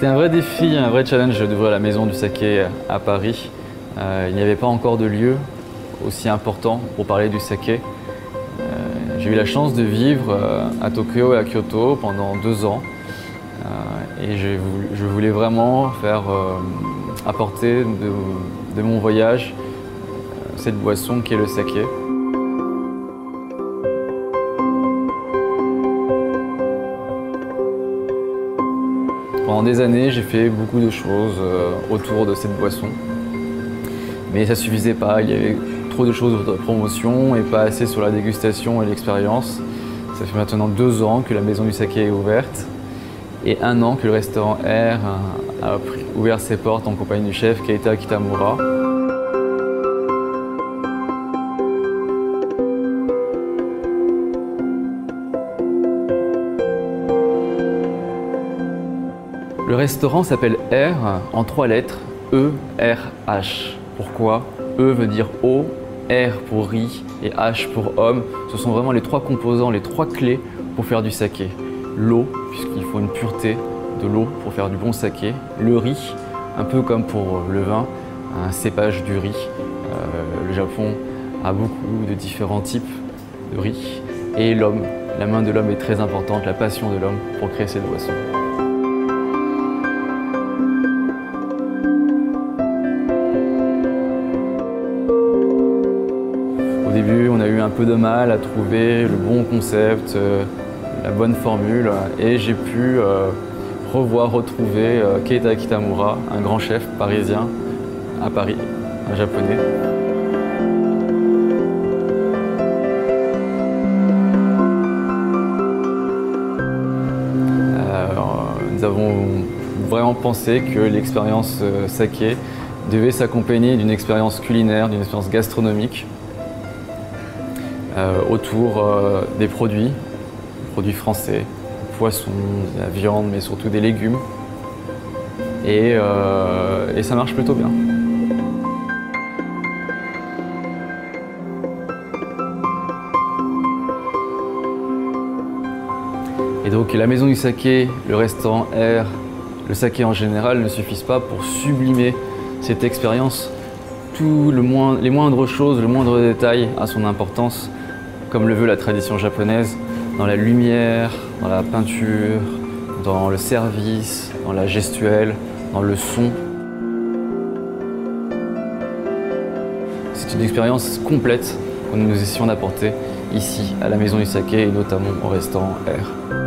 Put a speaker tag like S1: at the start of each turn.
S1: C'était un vrai défi, un vrai challenge d'ouvrir la maison du saké à Paris. Euh, il n'y avait pas encore de lieu aussi important pour parler du saké. Euh, j'ai eu la chance de vivre euh, à Tokyo et à Kyoto pendant deux ans. et je voulais vraiment faire apporter de, de mon voyage cette boisson qui est le saké. Pendant des années, j'ai fait beaucoup de choses euh, autour de cette boisson. Mais ça suffisait pas, il y avait trop de choses de promotion et pas assez sur la dégustation et l'expérience. Ça fait maintenant deux ans que la maison du saké est ouverte et un an que le restaurant R a ouvert ses portes en compagnie du chef Keita Kitamura. Le restaurant s'appelle R en trois lettres, E, R, H. Pourquoi E veut dire eau, R pour riz et H pour homme. Ce sont vraiment les trois composants, les trois clés pour faire du saké. L'eau, puisqu'il faut une pureté de l'eau pour faire du bon saké. Le riz, un peu comme pour le vin, un cépage du riz. Euh, le Japon a beaucoup de différents types de riz. Et l'homme, la main de l'homme est très importante, la passion de l'homme pour créer cette boisson. Début, on a eu un peu de mal à trouver le bon concept, euh, la bonne formule, et j'ai pu euh, revoir, retrouver euh, Keita Kitamura, un grand chef parisien à Paris, un japonais. nous avons vraiment pensé que l'expérience saké devait s'accompagner d'une expérience culinaire, d'une expérience gastronomique autour euh, des produits, produits français, poissons, la viande, mais surtout des légumes. Et, euh, et ça marche plutôt bien. Et donc la maison du saké, le restaurant R, le saké en général ne suffisent pas pour sublimer cette expérience. Tout le les moindres choses, le moindre détail a son importance comme le veut la tradition japonaise, dans la lumière, dans la peinture, dans le service, dans la gestuelle, dans le son. C'est une expérience complète que nous essayons d'apporter ici à la Maison du Saké et notamment au restaurant R.